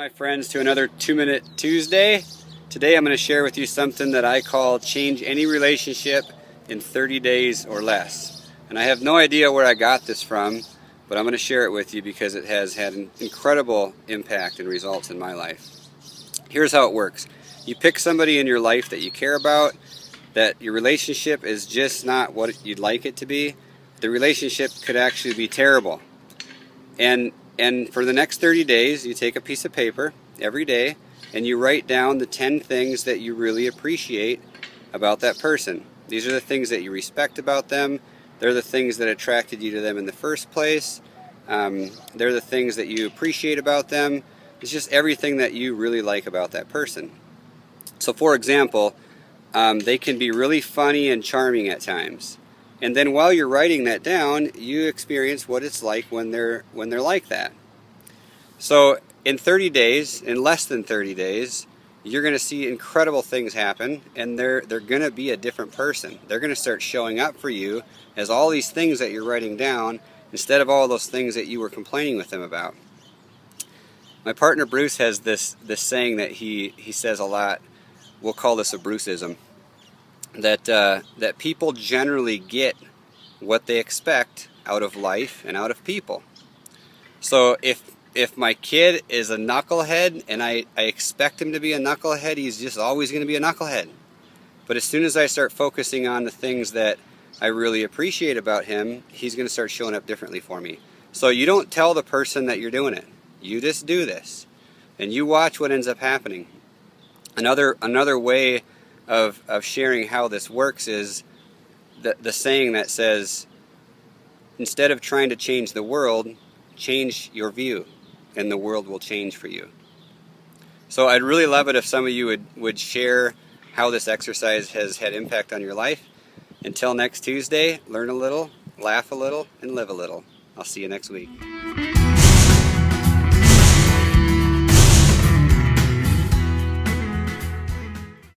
my friends to another two minute Tuesday. Today I'm going to share with you something that I call change any relationship in 30 days or less. And I have no idea where I got this from, but I'm going to share it with you because it has had an incredible impact and results in my life. Here's how it works. You pick somebody in your life that you care about, that your relationship is just not what you'd like it to be. The relationship could actually be terrible. And and for the next 30 days, you take a piece of paper every day and you write down the 10 things that you really appreciate about that person. These are the things that you respect about them. They're the things that attracted you to them in the first place. Um, they're the things that you appreciate about them. It's just everything that you really like about that person. So, for example, um, they can be really funny and charming at times. And then while you're writing that down, you experience what it's like when they're when they're like that. So in 30 days, in less than 30 days, you're going to see incredible things happen and they're they're going to be a different person. They're going to start showing up for you as all these things that you're writing down instead of all those things that you were complaining with them about. My partner Bruce has this this saying that he he says a lot. We'll call this a Bruceism that uh, that people generally get what they expect out of life and out of people. So if if my kid is a knucklehead and I, I expect him to be a knucklehead, he's just always going to be a knucklehead. But as soon as I start focusing on the things that I really appreciate about him, he's going to start showing up differently for me. So you don't tell the person that you're doing it. You just do this. And you watch what ends up happening. Another another way of, of sharing how this works is the, the saying that says, instead of trying to change the world, change your view, and the world will change for you. So I'd really love it if some of you would, would share how this exercise has had impact on your life. Until next Tuesday, learn a little, laugh a little, and live a little. I'll see you next week.